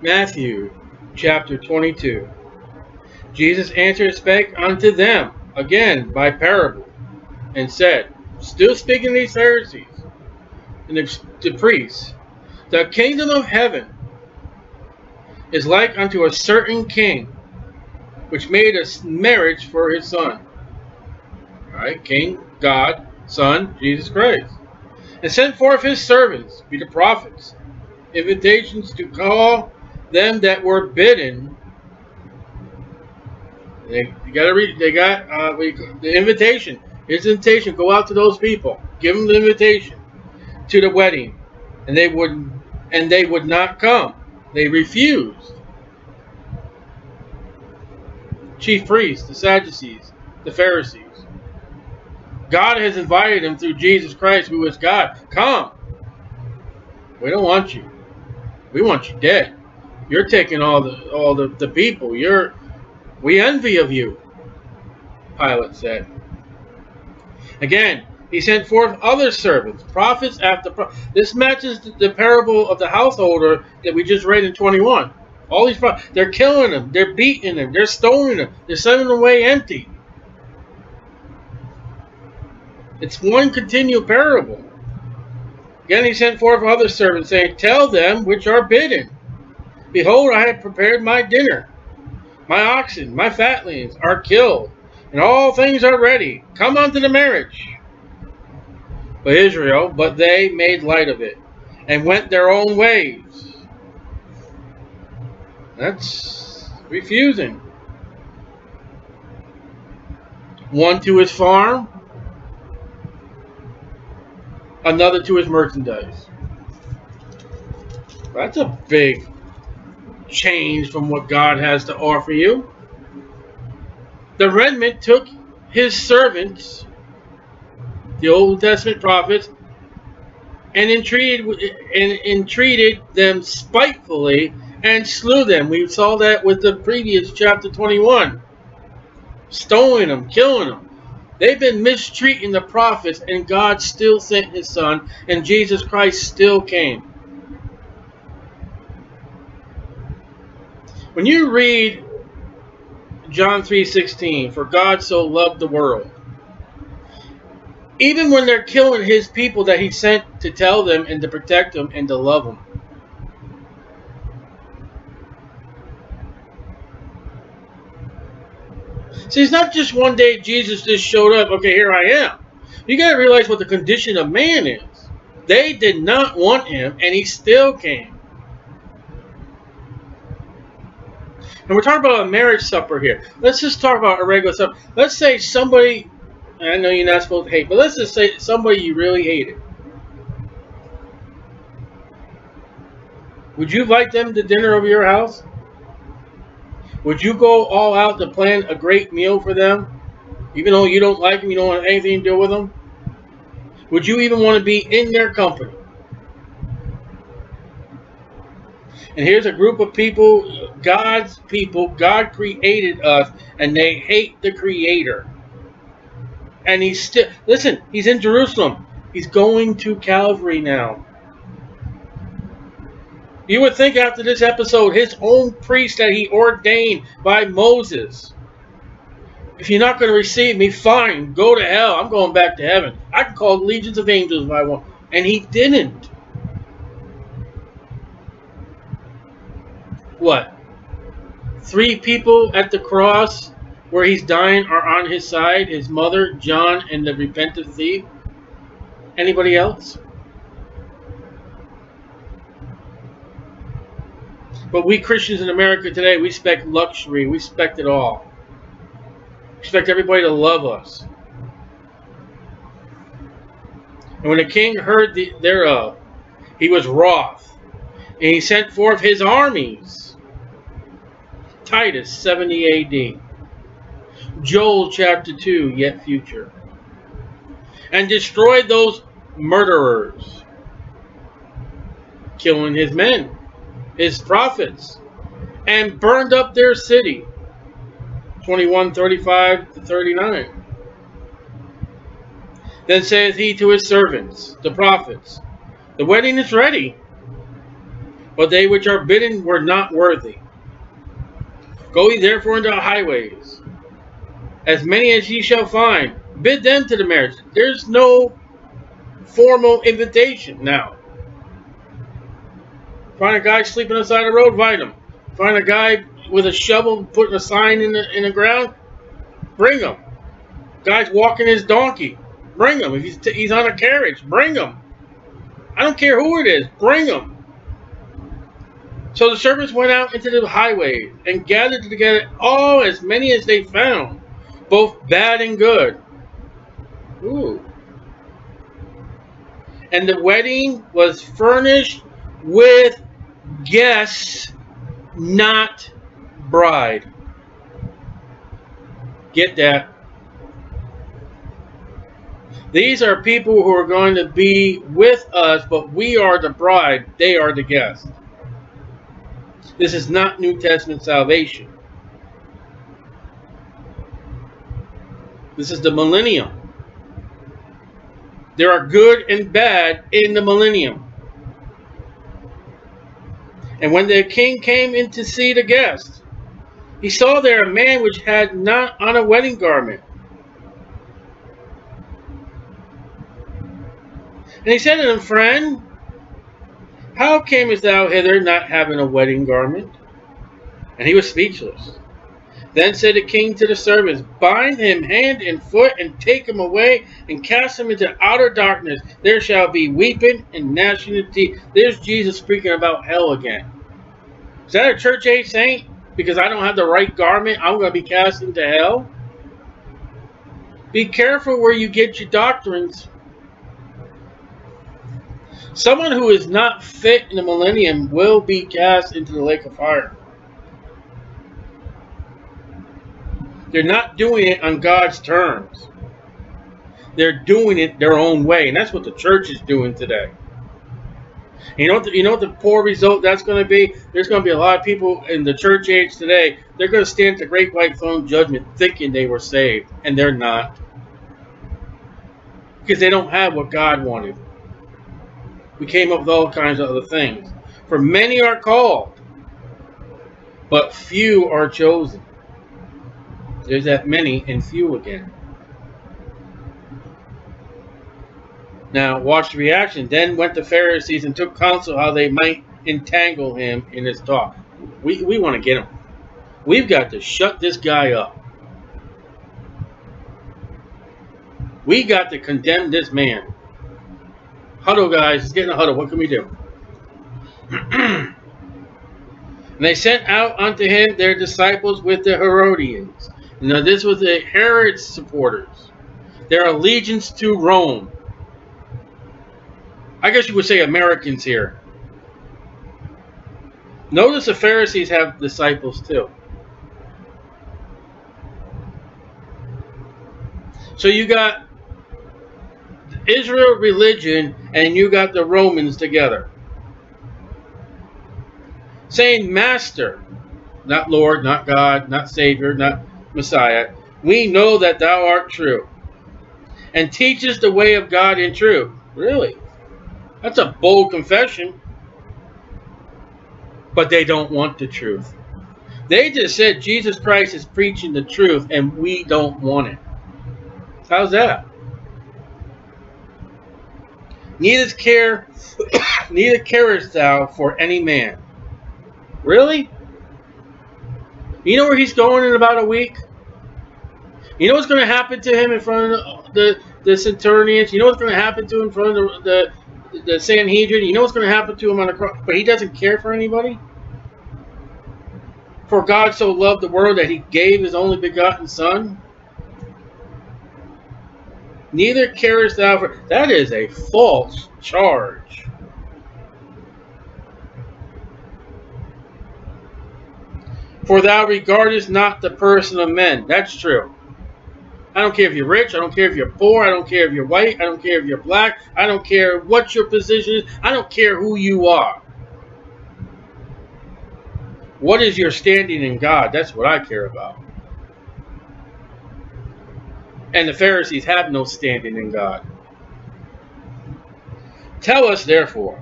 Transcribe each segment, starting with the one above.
Matthew chapter 22. Jesus answered spake unto them again by parable, and said, still speaking these Pharisees and the, the priests, the kingdom of heaven is like unto a certain king which made a marriage for his son. Right, King, God, Son, Jesus Christ, and sent forth his servants, be the prophets, invitations to call them that were bidden. They, you got to read. They got uh, we, the invitation. The invitation. Go out to those people. Give them the invitation to the wedding, and they would and they would not come. They refused. Chief priests, the Sadducees, the Pharisees. God has invited them through Jesus Christ, who is God. Come. We don't want you. We want you dead. You're taking all the all the, the people. You're we envy of you. Pilate said. Again, he sent forth other servants, prophets after pro This matches the, the, parable of the householder that we just read in 21. All these they're killing them, they're beating them, they're stoning them, they're sending them away empty. It's one continual parable. Again, he sent forth other servants, saying, Tell them which are bidden. Behold, I have prepared my dinner. My oxen, my fatlings are killed, and all things are ready. Come unto the marriage. But Israel, but they made light of it, and went their own ways. That's refusing. One to his farm, another to his merchandise. That's a big change from what God has to offer you. The remnant took his servants, the Old Testament prophets, and entreated and entreated them spitefully and slew them. We saw that with the previous chapter 21. Stoning them, killing them. They've been mistreating the prophets, and God still sent his son, and Jesus Christ still came. When you read John 3.16, for God so loved the world, even when they're killing his people that he sent to tell them and to protect them and to love them, See, it's not just one day Jesus just showed up, okay, here I am. You got to realize what the condition of man is. They did not want him, and he still came. And we're talking about a marriage supper here. Let's just talk about a regular supper. Let's say somebody, I know you're not supposed to hate, but let's just say somebody you really hated. Would you invite them to dinner over your house? Would you go all out to plan a great meal for them? Even though you don't like them, you don't want anything to do with them? Would you even want to be in their company? And here's a group of people, God's people. God created us, and they hate the Creator. And he's still, listen, he's in Jerusalem. He's going to Calvary now. You would think after this episode, his own priest that he ordained by Moses. If you're not going to receive me, fine, go to hell. I'm going back to heaven. I can call legions of angels if I want. And he didn't. What? Three people at the cross where he's dying are on his side. His mother, John, and the repentant thief. Anybody else? But we Christians in America today, we expect luxury. We expect it all. We expect everybody to love us. And when the king heard the, thereof, he was wroth, and he sent forth his armies. Titus 70 AD. Joel chapter 2, yet future. And destroyed those murderers, killing his men his prophets, and burned up their city. 21, 35 to 39. Then saith he to his servants, the prophets, The wedding is ready, But they which are bidden were not worthy. Go ye therefore into the highways, as many as ye shall find, bid them to the marriage. There's no formal invitation now. Find a guy sleeping on the side of the road, invite him. Find a guy with a shovel putting a sign in the in the ground, bring him. Guy's walking his donkey, bring him. If he's he's on a carriage, bring him. I don't care who it is, bring him. So the servants went out into the highway and gathered together all as many as they found, both bad and good. Ooh. And the wedding was furnished with guests, not bride. Get that. These are people who are going to be with us, but we are the bride, they are the guest. This is not New Testament salvation. This is the millennium. There are good and bad in the millennium. And when the king came in to see the guest, he saw there a man which had not on a wedding garment. And he said to him, Friend, how camest thou hither not having a wedding garment? And he was speechless. Then said the king to the servants, Bind him hand and foot, and take him away, and cast him into outer darkness. There shall be weeping and gnashing of teeth. There's Jesus speaking about hell again. Is that a church age saint? Because I don't have the right garment, I'm going to be cast into hell? Be careful where you get your doctrines. Someone who is not fit in the millennium will be cast into the lake of fire. They're not doing it on God's terms. They're doing it their own way, and that's what the church is doing today. You know you know what the poor result that's going to be? There's going to be a lot of people in the church age today. They're going to stand at the great white throne judgment thinking they were saved, and they're not. Because they don't have what God wanted. We came up with all kinds of other things. For many are called, but few are chosen. There's that many and few again. Now, watch the reaction. Then went the Pharisees and took counsel how they might entangle him in his talk. We, we want to get him. We've got to shut this guy up. We got to condemn this man. Huddle, guys. Let's get in a huddle. What can we do? and they sent out unto him their disciples with the Herodians. Now, this was the Herod's supporters. Their allegiance to Rome. I guess you would say Americans here. Notice the Pharisees have disciples too. So you got Israel religion and you got the Romans together. Saying master, not Lord, not God, not Savior, not Messiah. We know that thou art true and teaches the way of God in truth. Really? That's a bold confession. But they don't want the truth. They just said Jesus Christ is preaching the truth and we don't want it. How's that? Neither care, neither carest thou for any man. Really? You know where he's going in about a week? You know what's going to happen to him in front of the, the centurions? You know what's going to happen to him in front of the, the, the Sanhedrin? You know what's going to happen to him on the cross? But he doesn't care for anybody? For God so loved the world that he gave his only begotten Son? Neither carest thou for... That is a false charge. For thou regardest not the person of men. That's true. I don't care if you're rich. I don't care if you're poor. I don't care if you're white. I don't care if you're black. I don't care what your position is. I don't care who you are. What is your standing in God? That's what I care about. And the Pharisees have no standing in God. Tell us, therefore,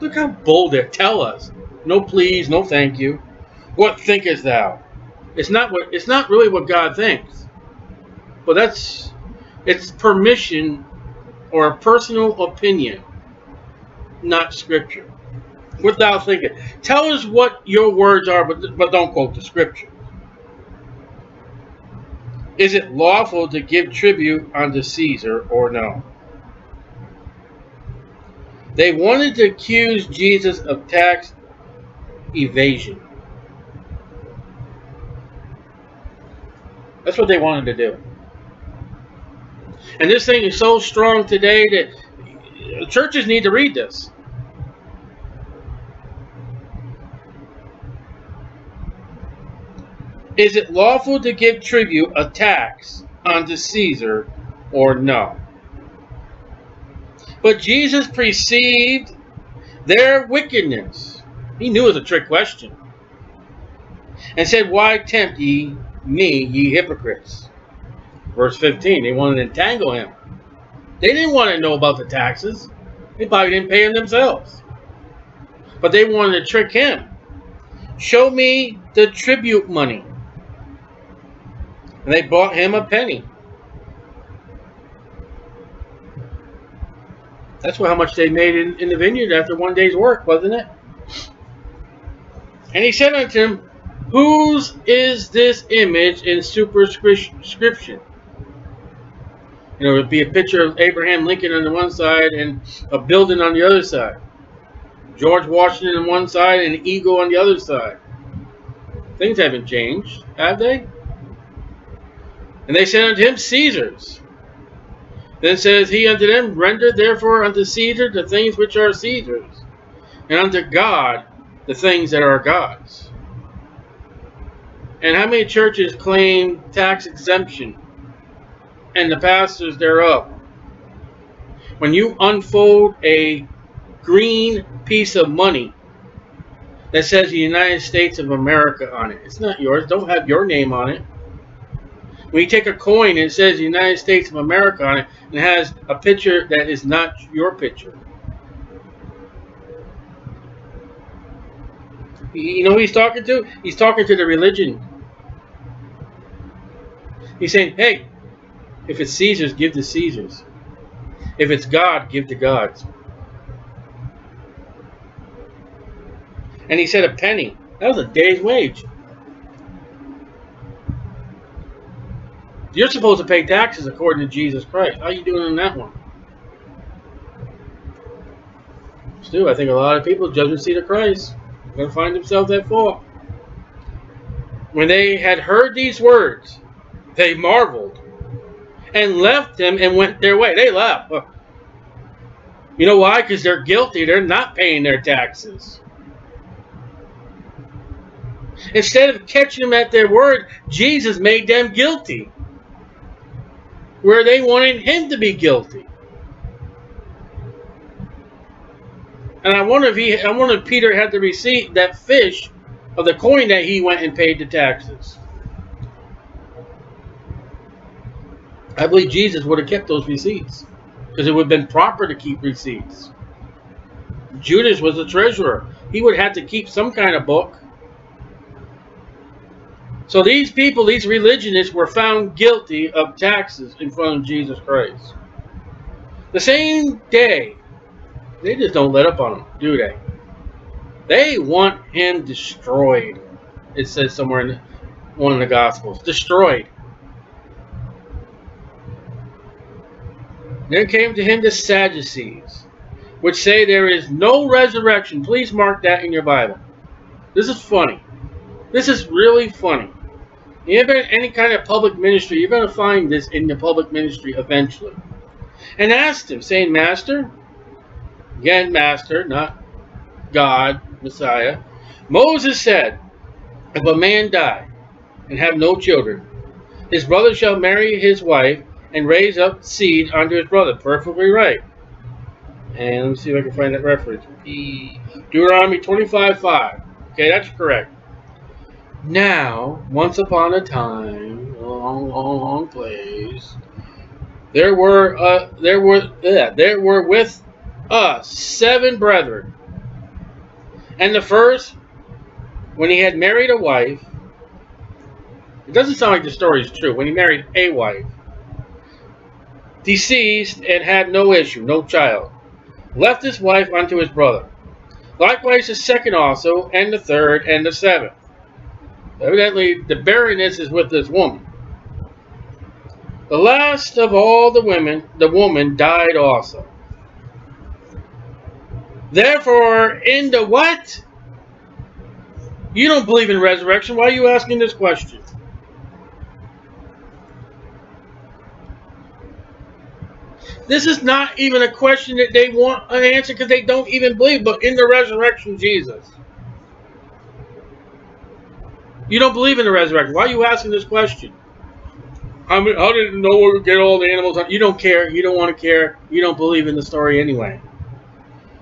Look how bold it. Tell us. No please, no thank you. What thinkest thou? It's not what it's not really what God thinks. But that's it's permission or a personal opinion, not scripture. What thou thinkest. Tell us what your words are, but but don't quote the scripture. Is it lawful to give tribute unto Caesar or no? They wanted to accuse Jesus of tax evasion. That's what they wanted to do. And this thing is so strong today that churches need to read this. Is it lawful to give tribute, a tax, unto Caesar, or no? But Jesus perceived their wickedness. He knew it was a trick question. And said, Why tempt ye me, ye hypocrites? Verse 15, they wanted to entangle him. They didn't want to know about the taxes. They probably didn't pay them themselves. But they wanted to trick him. Show me the tribute money. And they bought him a penny. That's how much they made in, in the vineyard after one day's work, wasn't it? And he said unto him, Whose is this image in superscription? You know, it would be a picture of Abraham Lincoln on the one side and a building on the other side. George Washington on one side and an eagle on the other side. Things haven't changed, have they? And they said unto him, Caesar's. Then says he unto them, Render therefore unto Caesar the things which are Caesar's, and unto God the things that are God's. And how many churches claim tax exemption and the pastors thereof? When you unfold a green piece of money that says the United States of America on it, it's not yours. Don't have your name on it. When you take a coin and it says United States of America on it and it has a picture that is not your picture. You know who he's talking to? He's talking to the religion. He's saying, hey, if it's Caesar's, give to Caesar's. If it's God, give to God's. And he said a penny. That was a day's wage. You're supposed to pay taxes according to Jesus Christ. How are you doing on that one? Still, I think a lot of people, judgment seat of Christ, are going to find themselves at fault. When they had heard these words, they marveled and left him and went their way. They left. You know why? Because they're guilty. They're not paying their taxes. Instead of catching them at their word, Jesus made them guilty where they wanted him to be guilty. And I wonder if he, I wonder if Peter had the receipt, that fish of the coin that he went and paid the taxes. I believe Jesus would have kept those receipts because it would have been proper to keep receipts. Judas was the treasurer. He would have to keep some kind of book. So these people, these religionists, were found guilty of taxes in front of Jesus Christ. The same day, they just don't let up on him, do they? They want him destroyed. It says somewhere in one of the Gospels. Destroyed. Then came to him the Sadducees, which say there is no resurrection. Please mark that in your Bible. This is funny. This is really funny. You have any kind of public ministry, you're going to find this in the public ministry eventually. And asked him, saying, Master, again, Master, not God, Messiah, Moses said, If a man die and have no children, his brother shall marry his wife and raise up seed unto his brother. Perfectly right. And let me see if I can find that reference. Deuteronomy 25.5. Okay, that's correct. Now, once upon a time, a long, long, long place, there were uh, there were yeah, there were with us seven brethren. And the first, when he had married a wife, it doesn't sound like the story is true. When he married a wife, deceased and had no issue, no child, left his wife unto his brother. Likewise the second also, and the third, and the seventh. Evidently, the barrenness is with this woman. The last of all the women, the woman died also. Therefore, in the what? You don't believe in resurrection. Why are you asking this question? This is not even a question that they want an answer because they don't even believe, but in the resurrection, Jesus. You don't believe in the resurrection. Why are you asking this question? I mean, how did we get all the animals? You don't care. You don't want to care. You don't believe in the story anyway.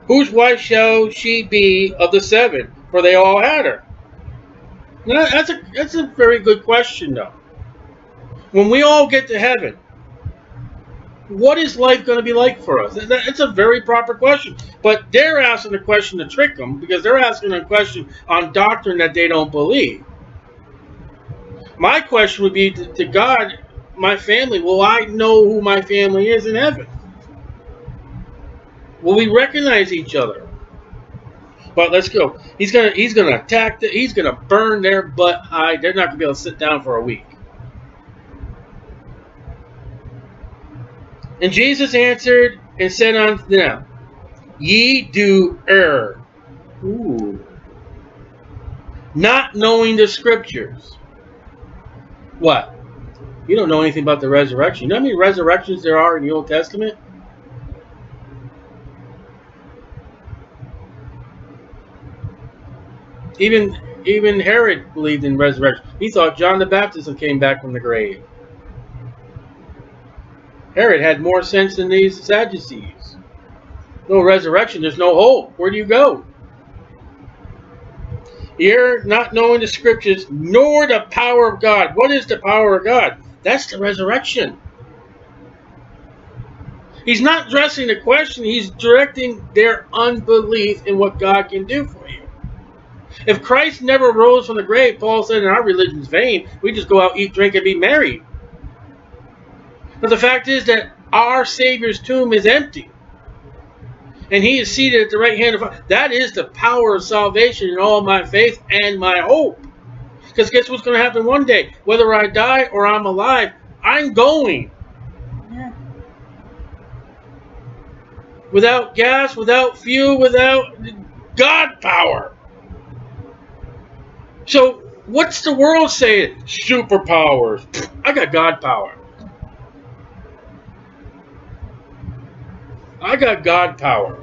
Whose wife shall she be of the seven? For they all had her. Now, that's a that's a very good question, though. When we all get to heaven, what is life going to be like for us? It's a very proper question. But they're asking the question to trick them because they're asking a question on doctrine that they don't believe. My question would be to, to God, my family, will I know who my family is in heaven? Will we recognize each other? But let's go. He's gonna he's gonna attack. The, he's gonna burn their butt high. They're not gonna be able to sit down for a week. And Jesus answered and said unto them, Ye do err. Ooh. Not knowing the scriptures. What? You don't know anything about the resurrection. You know how many resurrections there are in the Old Testament? Even even Herod believed in resurrection. He thought John the Baptist came back from the grave. Herod had more sense than these Sadducees. No resurrection, there's no hope. Where do you go? You're not knowing the scriptures, nor the power of God. What is the power of God? That's the resurrection. He's not addressing the question, he's directing their unbelief in what God can do for you. If Christ never rose from the grave, Paul said in our religion's vain, we just go out, eat, drink, and be merry. But the fact is that our Savior's tomb is empty. And he is seated at the right hand of God. That is the power of salvation in all my faith and my hope. Because guess what's going to happen one day? Whether I die or I'm alive, I'm going. Yeah. Without gas, without fuel, without God power. So, what's the world saying? Superpowers. I got God power. I got God power.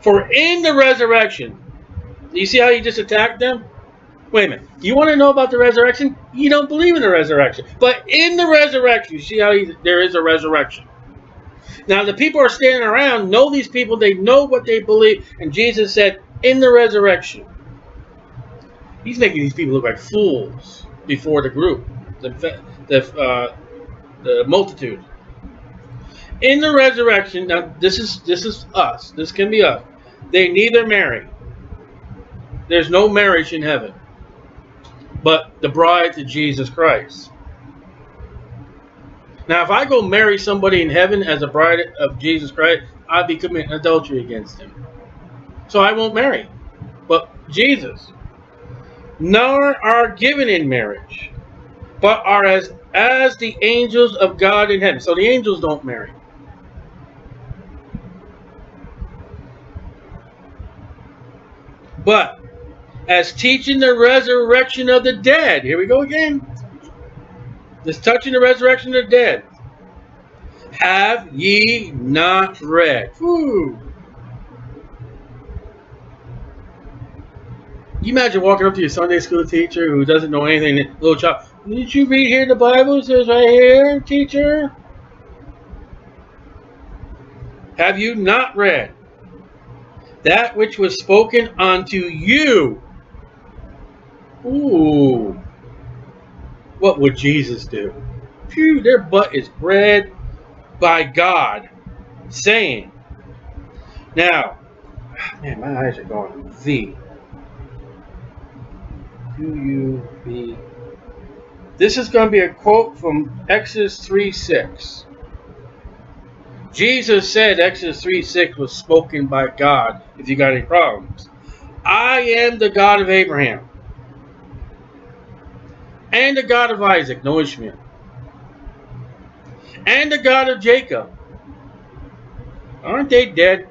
For in the resurrection, you see how you just attacked them? Wait a minute. You want to know about the resurrection? You don't believe in the resurrection. But in the resurrection, you see how he, there is a resurrection. Now, the people are standing around, know these people, they know what they believe. And Jesus said, in the resurrection, he's making these people look like fools before the group, the, the, uh, the multitude in the resurrection, now this is this is us. This can be us. They neither marry. There's no marriage in heaven. But the bride to Jesus Christ. Now, if I go marry somebody in heaven as a bride of Jesus Christ, I'd be committing adultery against him. So I won't marry. But Jesus. Nor are given in marriage, but are as as the angels of God in heaven. So the angels don't marry. But as teaching the resurrection of the dead. Here we go again. This touching the resurrection of the dead. Have ye not read? You imagine walking up to your Sunday school teacher who doesn't know anything, little child, did you read here the Bible? It says right here, teacher. Have you not read? That which was spoken unto you. Ooh. What would Jesus do? Phew, their butt is bred by God, saying, Now, man, my eyes are going V. do you be? This is going to be a quote from Exodus 3 6. Jesus said Exodus 3 6 was spoken by God if you got any problems. I am the God of Abraham and the God of Isaac, no Ishmael, and the God of Jacob. Aren't they dead?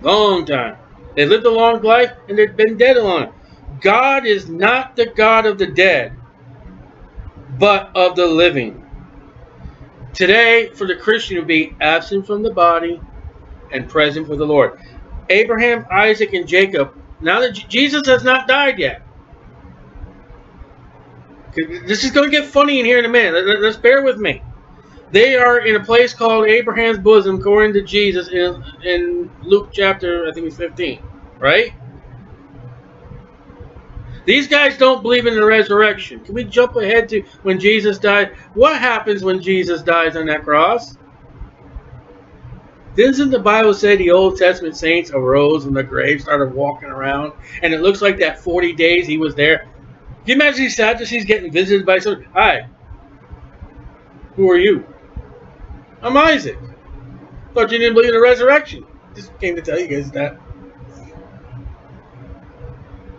Long time. They lived a long life and they've been dead a long. God is not the God of the dead, but of the living. Today, for the Christian to be absent from the body and present with the Lord. Abraham, Isaac, and Jacob, now that Jesus has not died yet. This is going to get funny in here in a minute. Let's bear with me. They are in a place called Abraham's bosom, according to Jesus in, in Luke chapter, I think it's 15, right? These guys don't believe in the resurrection. Can we jump ahead to when Jesus died? What happens when Jesus dies on that cross? Doesn't the Bible say the Old Testament saints arose from the grave, started walking around, and it looks like that 40 days he was there? Can you imagine these Sadducees getting visited by someone? Hi, who are you? I'm Isaac. Thought you didn't believe in the resurrection. Just came to tell you guys that.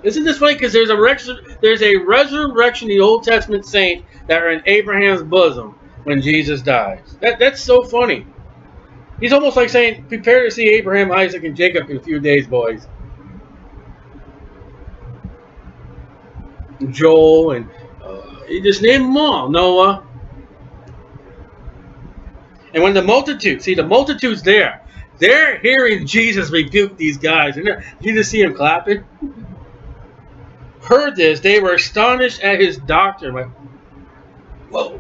Isn't this funny? Because there's a there's a resurrection in the Old Testament saints that are in Abraham's bosom when Jesus dies. That that's so funny. He's almost like saying, "Prepare to see Abraham, Isaac, and Jacob in a few days, boys." Joel and uh, he just named them all. Noah, and when the multitude, see the multitude's there, they're hearing Jesus rebuke these guys. And you just see him clapping. Heard this, they were astonished at his doctrine. Like, whoa,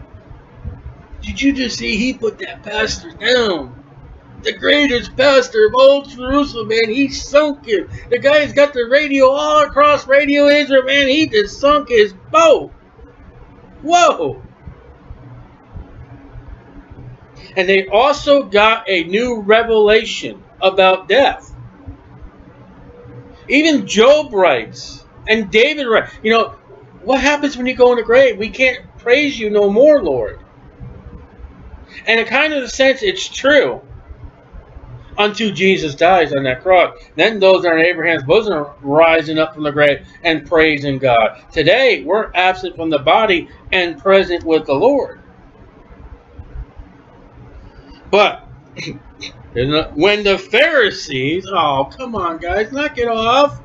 did you just see he put that pastor down? The greatest pastor of old Jerusalem, man, he sunk him. The guy's got the radio all across Radio Israel, man, he just sunk his boat. Whoa. And they also got a new revelation about death. Even Job writes, and David you know, what happens when you go in the grave? We can't praise you no more, Lord. And in kind of the sense, it's true. Until Jesus dies on that cross. Then those that are in Abraham's bosom are rising up from the grave and praising God. Today, we're absent from the body and present with the Lord. But when the Pharisees, oh come on, guys, knock it off.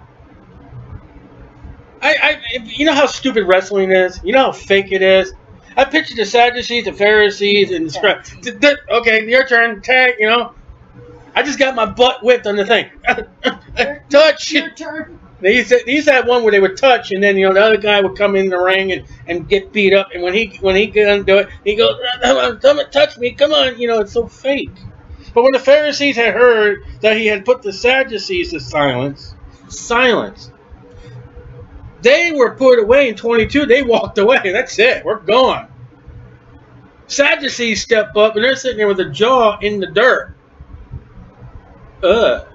I, I, you know how stupid wrestling is. You know how fake it is. I picture the Sadducees, the Pharisees, and the scribes. Okay, your turn. Tag. You know, I just got my butt whipped on the thing. Touch. Your turn. They used, to, they used to have one where they would touch, and then you know the other guy would come in the ring and, and get beat up. And when he when he couldn't do it, he goes, uh, uh, "Come on, touch me, come on!" You know, it's so fake. But when the Pharisees had heard that he had put the Sadducees to silence, silence, they were put away in 22. They walked away. That's it. We're gone. Sadducees step up, and they're sitting there with a jaw in the dirt. Ugh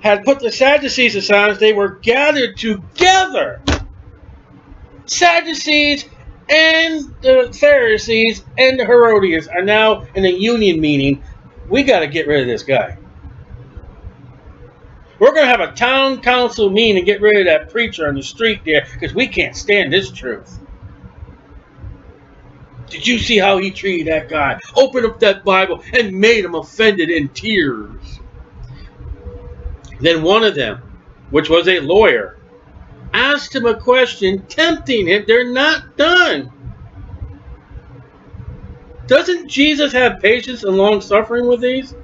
had put the Sadducees aside, as they were gathered together. Sadducees and the Pharisees and the Herodians are now in a union meeting. We got to get rid of this guy. We're going to have a town council meeting and get rid of that preacher on the street there because we can't stand this truth. Did you see how he treated that guy? Opened up that Bible and made him offended in tears. Then one of them, which was a lawyer, asked him a question, tempting him. They're not done. Doesn't Jesus have patience and long suffering with these?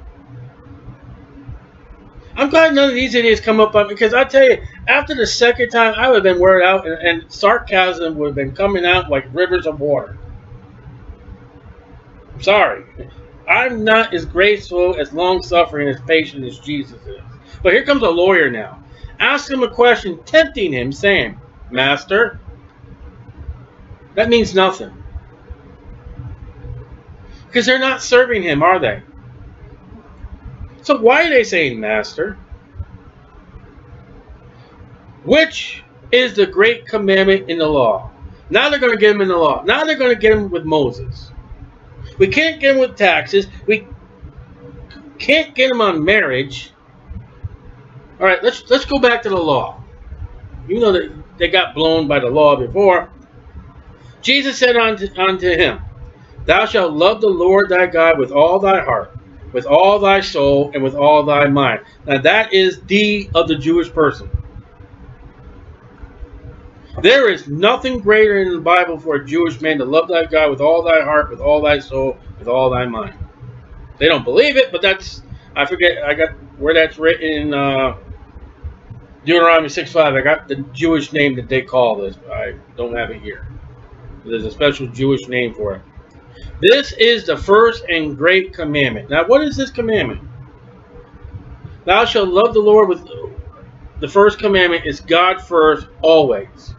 I'm glad none of these idiots come up on because I tell you, after the second time, I would have been worried out, and, and sarcasm would have been coming out like rivers of water. I'm sorry. I'm not as graceful, as long suffering, as patient as Jesus is. But here comes a lawyer now. Ask him a question, tempting him, saying, Master, that means nothing. Because they're not serving him, are they? So why are they saying Master? Which is the great commandment in the law. Now they're going to get him in the law. Now they're going to get him with Moses. We can't get him with taxes. We can't get him on marriage. All right, let's let's go back to the law. You know they, they got blown by the law before, Jesus said unto, unto him, Thou shalt love the Lord thy God with all thy heart, with all thy soul, and with all thy mind. Now that is the of the Jewish person. There is nothing greater in the Bible for a Jewish man to love thy God with all thy heart, with all thy soul, with all thy mind. They don't believe it, but that's I forget I got where that's written in uh, Deuteronomy 6.5. I got the Jewish name that they call this. I don't have it here. There's a special Jewish name for it. This is the first and great commandment. Now, what is this commandment? Thou shalt love the Lord with the first commandment is God first always.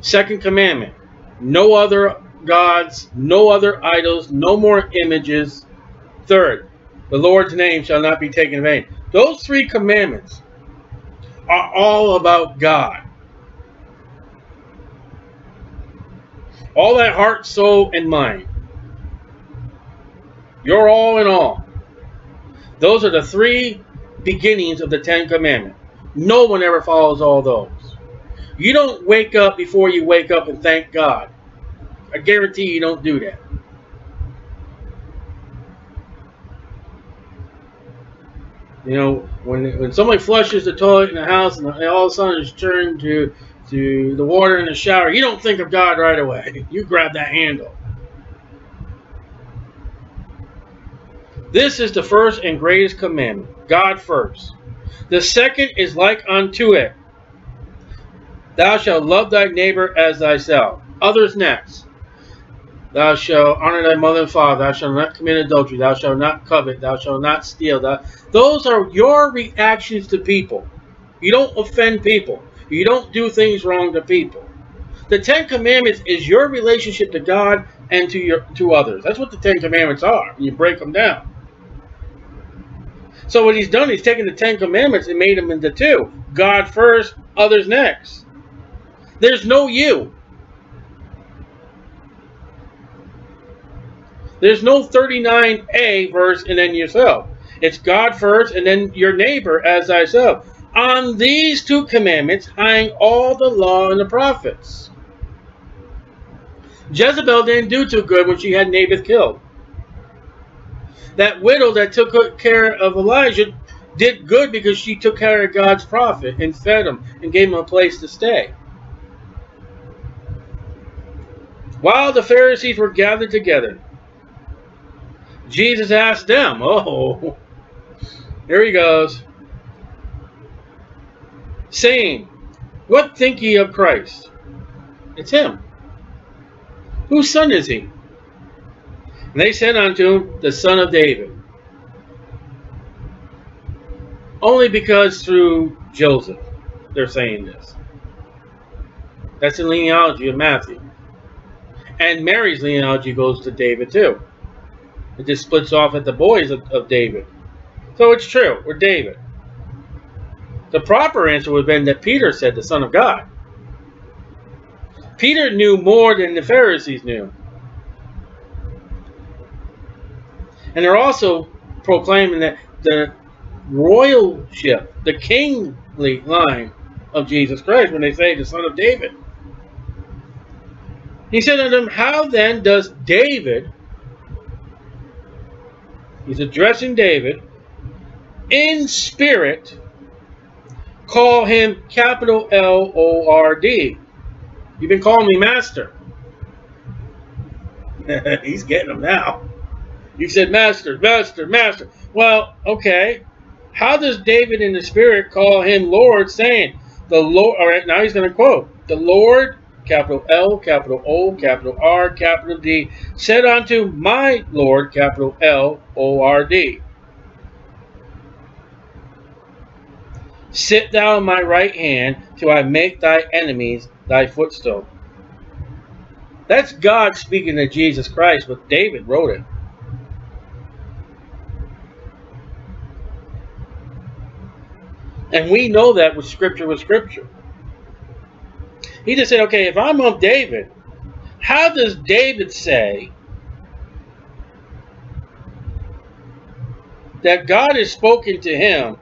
Second commandment, no other gods, no other idols, no more images. Third, the Lord's name shall not be taken in vain. Those three commandments are all about God. All that heart, soul, and mind. You're all in all. Those are the three beginnings of the Ten Commandments. No one ever follows all those. You don't wake up before you wake up and thank God. I guarantee you don't do that. You know, when when somebody flushes the toilet in the house and all of a sudden it's turned to to the water in the shower, you don't think of God right away. You grab that handle. This is the first and greatest commandment. God first. The second is like unto it. Thou shalt love thy neighbor as thyself. Others next. Thou shalt honor thy mother and father. Thou shalt not commit adultery. Thou shalt not covet. Thou shalt not steal. Thou, those are your reactions to people. You don't offend people. You don't do things wrong to people. The Ten Commandments is your relationship to God and to your to others. That's what the Ten Commandments are. You break them down. So what he's done, he's taken the Ten Commandments and made them into two. God first, others next. There's no you. There's no 39a verse and then yourself. It's God first and then your neighbor as thyself. On these two commandments hang all the law and the prophets. Jezebel didn't do too good when she had Naboth killed. That widow that took care of Elijah did good because she took care of God's prophet and fed him and gave him a place to stay. While the Pharisees were gathered together, Jesus asked them, oh, here he goes, saying, What think ye of Christ? It's him. Whose son is he? And they said unto him, The son of David. Only because through Joseph they're saying this. That's the genealogy of Matthew. And Mary's genealogy goes to David too. It just splits off at the boys of, of David. So it's true. We're David. The proper answer would have been that Peter said the Son of God. Peter knew more than the Pharisees knew. And they're also proclaiming that the royalship, the kingly line of Jesus Christ when they say the Son of David. He said unto them, How then does David He's addressing David in spirit. Call him capital L O R D. You've been calling me master. He's getting them now. You said master, master, master. Well, okay. How does David in the spirit call him Lord, saying, the Lord, all right, now he's going to quote, the Lord capital L, capital O, capital R, capital D, said unto my Lord, capital L O R D. Sit thou on my right hand till I make thy enemies thy footstool. That's God speaking to Jesus Christ, but David wrote it. And we know that with scripture with scripture. He just said, okay, if I'm of David, how does David say that God has spoken to him,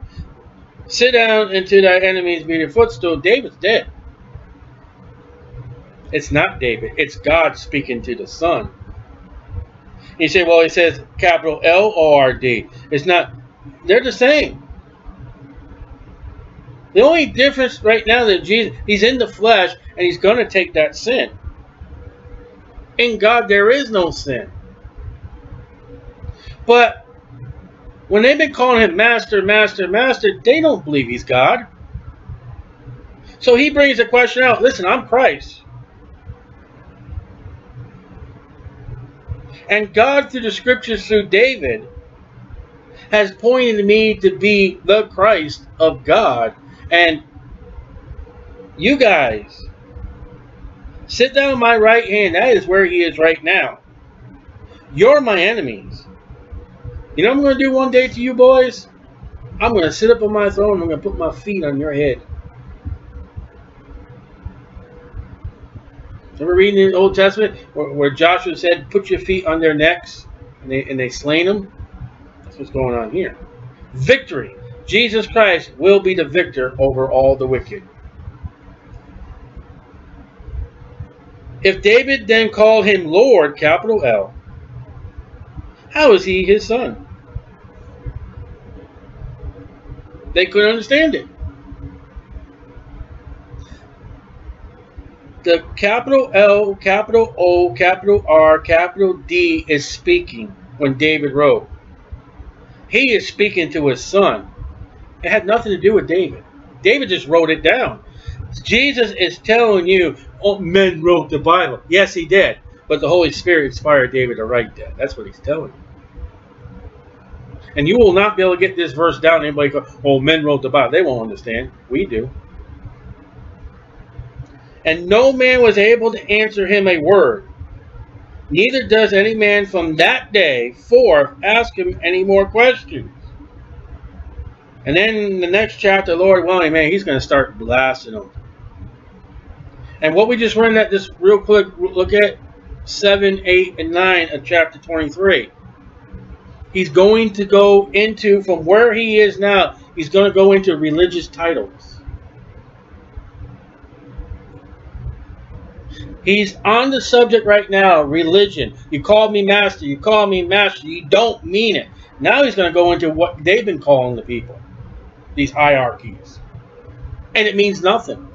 sit down into thy enemies be your footstool, David's dead. It's not David. It's God speaking to the Son. He said, well, he says capital L-O-R-D. It's not, they're the same. The only difference right now that Jesus, he's in the flesh and he's going to take that sin. In God, there is no sin. But when they've been calling him Master, Master, Master, they don't believe he's God. So he brings the question out listen, I'm Christ. And God, through the scriptures, through David, has pointed me to be the Christ of God. And you guys, sit down my right hand. That is where he is right now. You're my enemies. You know I'm going to do one day to you boys? I'm going to sit up on my throne. And I'm going to put my feet on your head. Remember reading in the Old Testament where, where, Joshua said, put your feet on their necks and they, and they slain them? That's what's going on here. Victory. Jesus Christ will be the victor over all the wicked. If David then called him Lord, capital L, how is he his son? They couldn't understand it. the capital L, capital O, capital R, capital D is speaking when David wrote. He is speaking to his son. It had nothing to do with David. David just wrote it down. Jesus is telling you, oh, men wrote the Bible. Yes, he did. But the Holy Spirit inspired David to write that. That's what he's telling you. And you will not be able to get this verse down. Anybody go, oh, men wrote the Bible. They won't understand. We do. And no man was able to answer him a word. Neither does any man from that day forth ask him any more questions. And then the next chapter, Lord willing, man, he's going to start blasting them. And what we just read that just real quick look at 7, 8, and 9 of chapter 23. He's going to go into, from where he is now, he's going to go into religious titles. He's on the subject right now, religion. You call me master, you call me master, you don't mean it. Now he's going to go into what they've been calling the people, these hierarchies. And it means nothing.